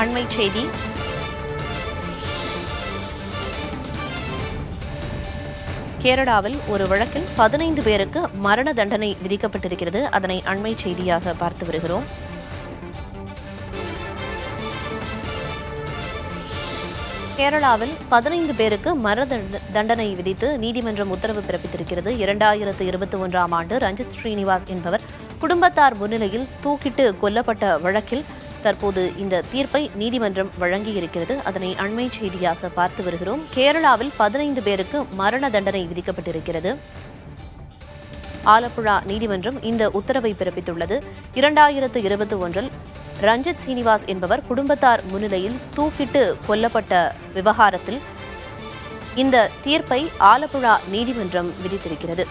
அண்மைச் செய்தி. கேரளாவில் ஒரு வழக்கில் பதினைந்து பேருக்கு மரண தண்டனை விதிக்கப்பட்டிருக்கிறது. அதனை அண்மை செய்தியாக பார்த்து வருகிறோம். கேரளாவில் பதினைந்து பேருக்கு மரண தண்டனை விதித்து நீதிமன்றம் உத்தரவு பிறப்பித்திருக்கிறது. இரண்டாயிரத்து இருபத்தி ஒன்றாம் ஆண்டு ரஞ்சித் ஸ்ரீனிவாஸ் என்பவர் குடும்பத்தார் முன்னிலையில் தூக்கிட்டு கொல்லப்பட்ட வழக்கில் தற்போது இந்த தீர்ப்பை நீதிமன்றம் வழங்கியிருக்கிறது. அதனை அண்மை செய்தியாக பார்த்து வருகிறோம். கேரளாவில் பதினைந்து பேருக்கு மரண தண்டனை விதிக்கப்பட்டிருக்கிறது. ஆலப்புழா நீதிமன்றம் இந்த உத்தரவை பிறப்பித்துள்ளது. இரண்டாயிரத்து இருபத்தி ஒன்றில் ரஞ்சித் சீனிவாஸ் என்பவர் குடும்பத்தார் முன்னிலையில் தூக்கிட்டு கொல்லப்பட்ட விவகாரத்தில் இந்த தீர்ப்பை ஆலப்புழா நீதிமன்றம் விதித்திருக்கிறது.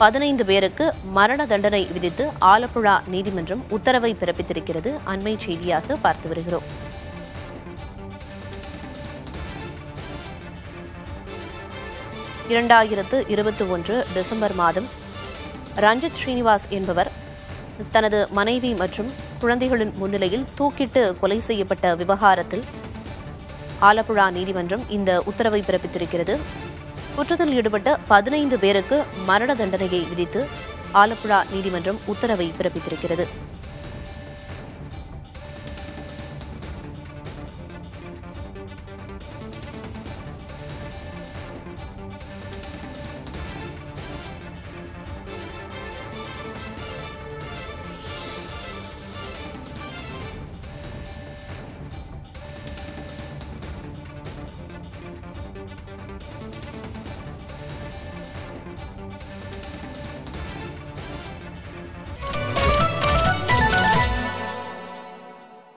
பதினைந்து பேருக்கு மரண தண்டனை விதித்து ஆலப்புழா நீதிமன்றம் உத்தரவை பிறப்பித்திருக்கிறது. அண்மை செய்தியாக பார்த்து வருகிறோம். இரண்டாயிரத்து இருபத்தி ஒன்று டிசம்பர் மாதம் ரஞ்சித் ஸ்ரீனிவாஸ் என்பவர் தனது மனைவி மற்றும் குழந்தைகளின் முன்னிலையில் தூக்கிட்டு கொலை செய்யப்பட்ட விவகாரத்தில் ஆலப்புழா நீதிமன்றம் இந்த உத்தரவை பிறப்பித்திருக்கிறது. குற்றத்தில் ஈடுபட்ட பதினைந்து பேருக்கு மரண தண்டனையை விதித்து ஆலப்புழா நீதிமன்றம் உத்தரவை பிறப்பித்திருக்கிறது.